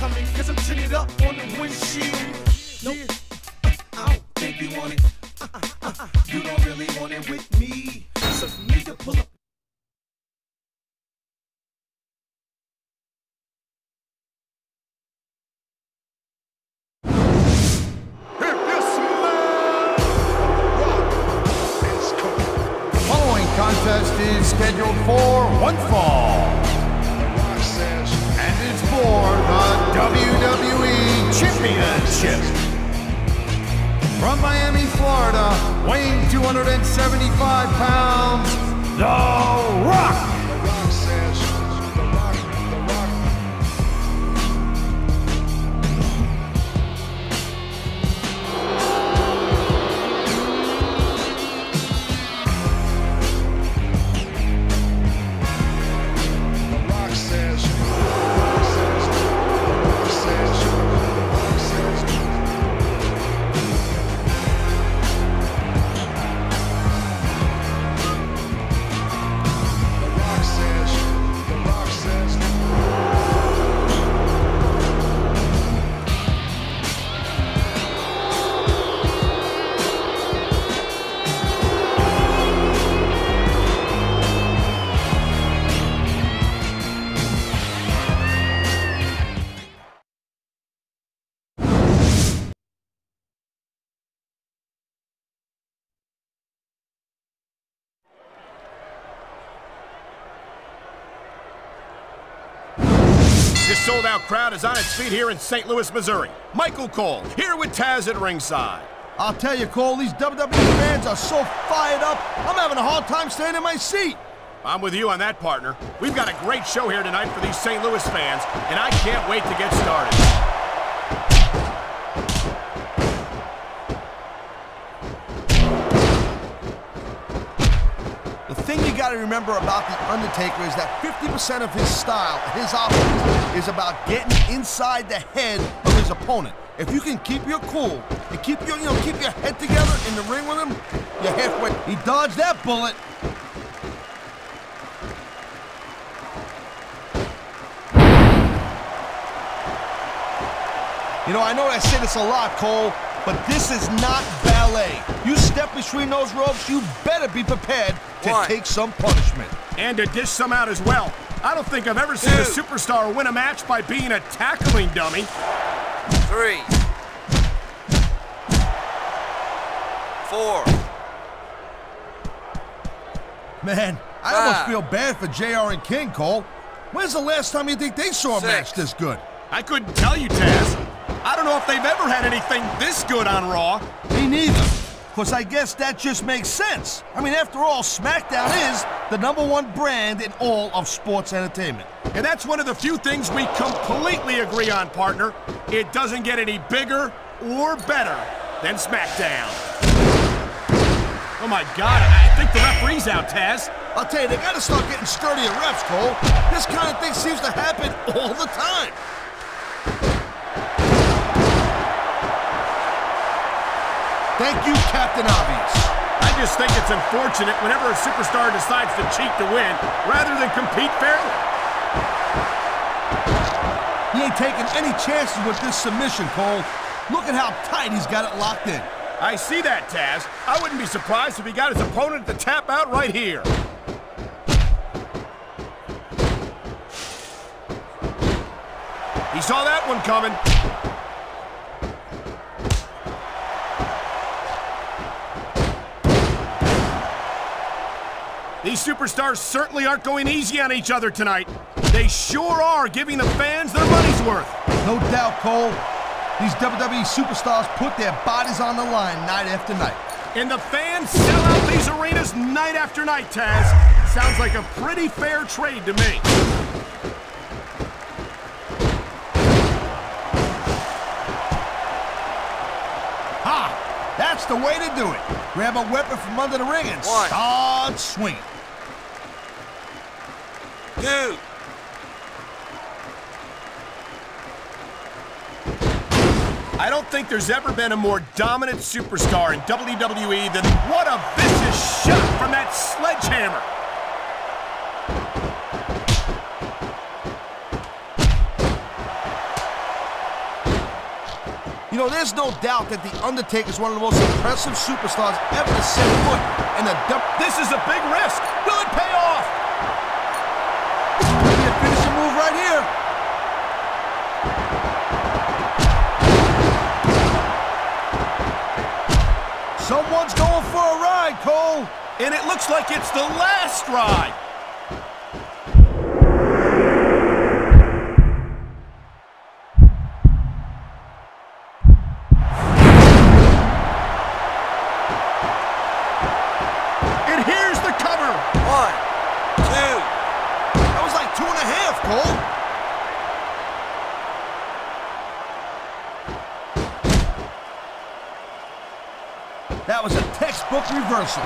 coming, cause I'm tinted up on the windshield. Nope. I don't think you want it. Uh, uh, uh, uh. You don't really want it with me. So you need to pull up. Following contest is scheduled for one fall. Championship. From Miami, Florida, weighing 275 pounds, The Rock. Sold-out crowd is on its feet here in St. Louis, Missouri. Michael Cole, here with Taz at ringside. I'll tell you, Cole, these WWE fans are so fired up, I'm having a hard time staying in my seat. I'm with you on that, partner. We've got a great show here tonight for these St. Louis fans, and I can't wait to get started. To remember about The Undertaker is that 50% of his style, his offense, is about getting inside the head of his opponent. If you can keep your cool and keep your, you know, keep your head together in the ring with him, you're halfway. He dodged that bullet. You know, I know I say this a lot, Cole, but this is not ballet. You step between those ropes, you better be prepared to One. take some punishment. And to dish some out as well. I don't think I've ever seen a superstar win a match by being a tackling dummy. Three. Four. Man, I Five. almost feel bad for JR and King, Cole. When's the last time you think they saw a Six. match this good? I couldn't tell you, Taz. I don't know if they've ever had anything this good on Raw. Me neither. Because I guess that just makes sense. I mean, after all, SmackDown is the number one brand in all of sports entertainment. And that's one of the few things we completely agree on, partner. It doesn't get any bigger or better than SmackDown. Oh my God, I think the referee's out, Taz. I'll tell you, they gotta start getting sturdier refs, Cole. This kind of thing seems to happen all the time. Thank you, Captain Obvious. I just think it's unfortunate whenever a superstar decides to cheat to win rather than compete fairly. He ain't taking any chances with this submission, Cole. Look at how tight he's got it locked in. I see that, Taz. I wouldn't be surprised if he got his opponent to tap out right here. He saw that one coming. These superstars certainly aren't going easy on each other tonight. They sure are giving the fans their money's worth. No doubt, Cole. These WWE superstars put their bodies on the line night after night. And the fans sell out these arenas night after night, Taz. Sounds like a pretty fair trade to me. Ha! That's the way to do it. Grab a weapon from under the ring and One. start swinging. Two. I don't think there's ever been a more dominant superstar in WWE than what a vicious shot from that sledgehammer. You know, there's no doubt that The Undertaker is one of the most impressive superstars ever to set foot in the dump. This is a big risk. For a ride, Cole. And it looks like it's the last ride. Textbook reversal.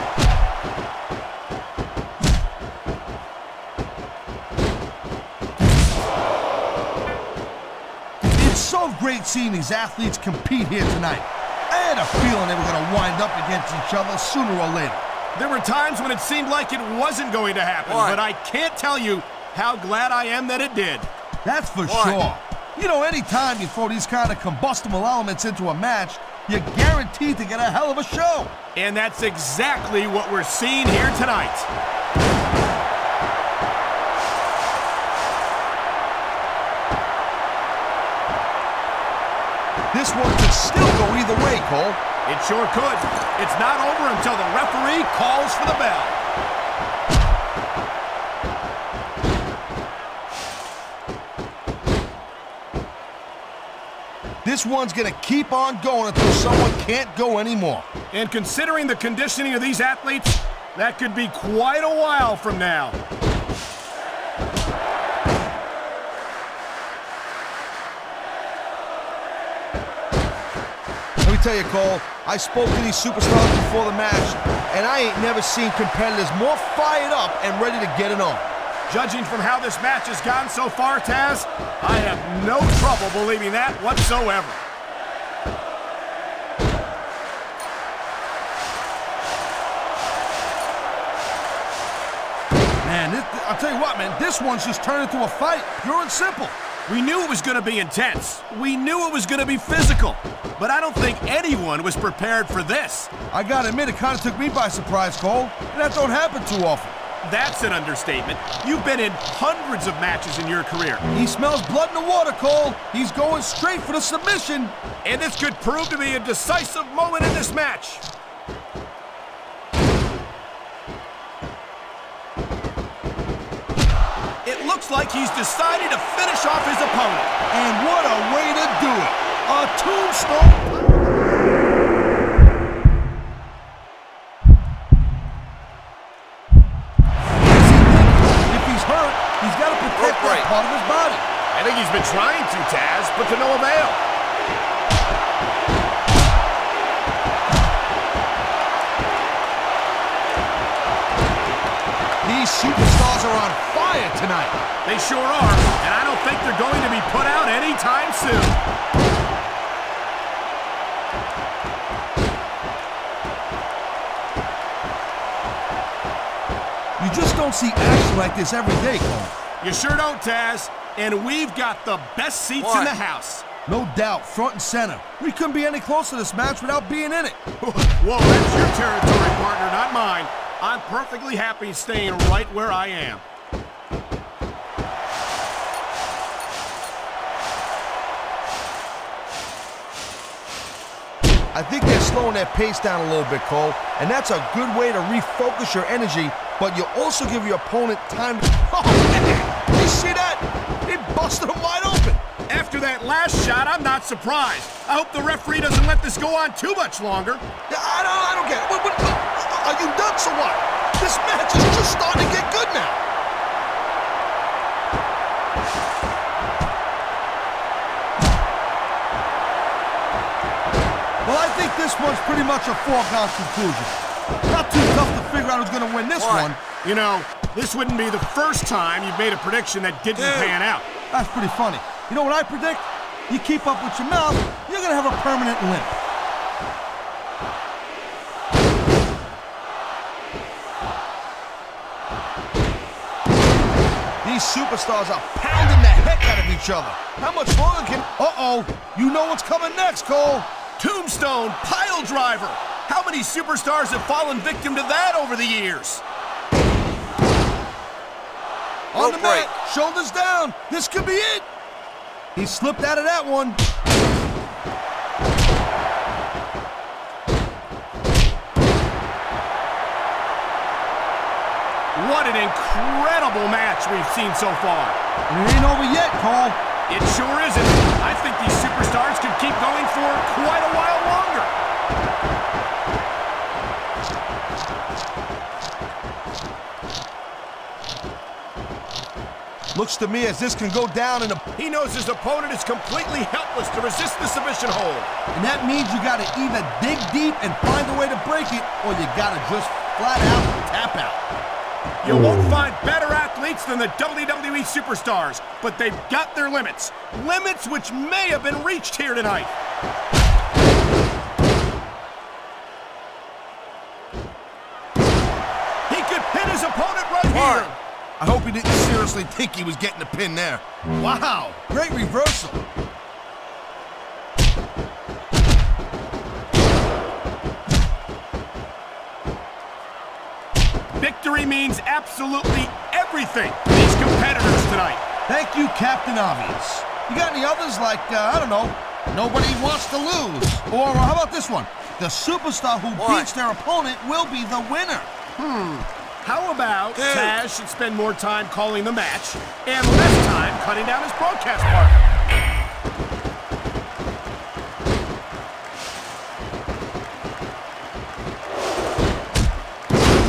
It's so great seeing these athletes compete here tonight. I had a feeling they were going to wind up against each other sooner or later. There were times when it seemed like it wasn't going to happen, One. but I can't tell you how glad I am that it did. That's for One. sure. You know, any time you throw these kind of combustible elements into a match, you're guaranteed to get a hell of a show. And that's exactly what we're seeing here tonight. This one could still go either way, Cole. It sure could. It's not over until the referee calls for the bell. This one's gonna keep on going until someone can't go anymore. And considering the conditioning of these athletes, that could be quite a while from now. Let me tell you, Cole, I spoke to these superstars before the match, and I ain't never seen competitors more fired up and ready to get it on. Judging from how this match has gone so far, Taz, I have no trouble believing that whatsoever. Man, I'll tell you what, man, this one's just turned into a fight, pure and simple. We knew it was going to be intense. We knew it was going to be physical. But I don't think anyone was prepared for this. I gotta admit, it kind of took me by surprise, Cole, and that don't happen too often. That's an understatement. You've been in hundreds of matches in your career, He smells blood in the water, Cole. He's going straight for the submission. and this could prove to be a decisive moment in this match. It looks like he's decided to finish off his opponent. And what a way to do it! A tombstone. These superstars are on fire tonight. They sure are, and I don't think they're going to be put out anytime soon. You just don't see action like this every day, Cole. You sure don't, Taz. And we've got the best seats in the house. No doubt, front and center. We couldn't be any closer to this match without being in it. Whoa, that's your territory, partner, not mine. I'm perfectly happy staying right where I am. I think they're slowing their pace down a little bit, Cole, and that's a good way to refocus your energy, but you also give your opponent time to... Oh, man! You see that? He busted him wide open. After that last shot, I'm not surprised. I hope the referee doesn't let this go on too much longer. I don't, I don't get it. What, what, are you done, so what? This match is just starting to get good now. Well, I think this one's pretty much a foregone conclusion. Not too tough to figure out who's going to win this One. one. You know, this wouldn't be the first time you've made a prediction that didn't Two. pan out. That's pretty funny. You know what I predict? You keep up with your mouth, you're going to have a permanent limp. Superstars are pounding the heck out of each other. How much longer can... Uh-oh. You know what's coming next, Cole. Tombstone pile driver. How many superstars have fallen victim to that over the years? On the mat, shoulders down. This could be it. He slipped out of that one. What an incredible match we've seen so far. It ain't over yet, Cole. It sure isn't. I think these superstars could keep going for quite a while longer. Looks to me as this can go down in a... He knows his opponent is completely helpless to resist the submission hold. And that means you got to either dig deep and find a way to break it, or you got to just flat out tap out. You won't find better athletes than the WWE superstars, but they've got their limits. Limits which may have been reached here tonight. He could pin his opponent right One. here. I hope he didn't seriously think he was getting the pin there. Wow, great reversal. Means absolutely everything to these competitors tonight. Thank you, Captain Obvious. You got any others like, uh, I don't know, nobody wants to lose? Or uh, how about this one? The superstar who One. beats their opponent will be the winner. Hmm. How about Two. Taz should spend more time calling the match and less time cutting down his broadcast partner?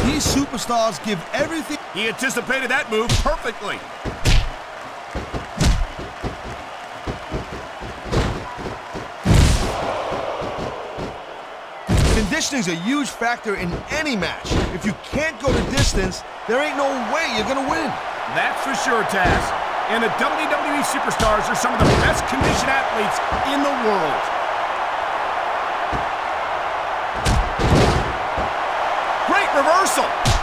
These superstars give everything. He anticipated that move perfectly. Conditioning's a huge factor in any match. If you can't go the distance, there ain't no way you're gonna win. That's for sure, Taz. And the WWE superstars are some of the best conditioned athletes in the world. Great reversal.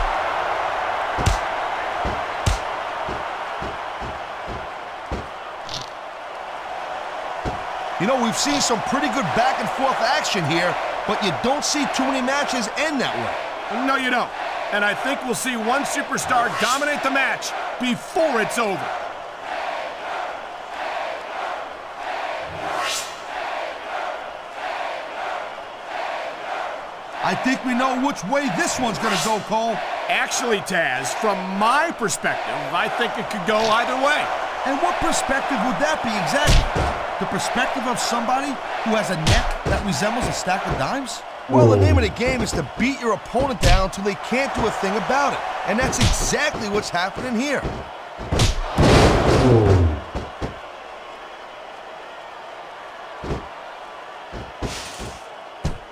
You know, we've seen some pretty good back and forth action here, but you don't see too many matches end that way. No, you don't. And I think we'll see one superstar dominate the match before it's over. I think we know which way this one's gonna go, Cole. Actually, Taz, from my perspective, I think it could go either way. And what perspective would that be exactly? The perspective of somebody who has a neck that resembles a stack of dimes? Well, the name of the game is to beat your opponent down till they can't do a thing about it. And that's exactly what's happening here.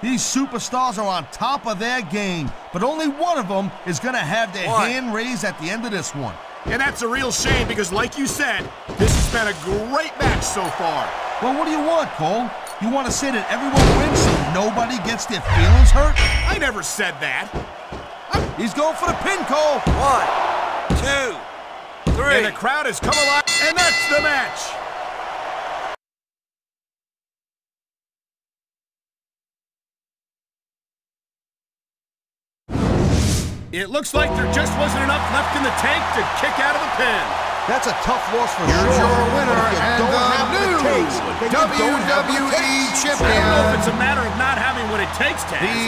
These superstars are on top of their game, but only one of them is going to have their One. hand raised at the end of this one. And that's a real shame because, like you said, this has been a great match so far. Well, what do you want, Cole? You want to say that everyone wins so nobody gets their feelings hurt? I never said that. He's going for the pin, Cole. One, two, three. And the crowd has come alive, and that's the match. It looks like there just wasn't enough left in the tank to kick out of the pin. That's a tough loss for Here's sure. your winner you and don't the have what it new takes, then you don't have WWE takes. I don't know if champion. it's a matter of not having what it takes, Taz. The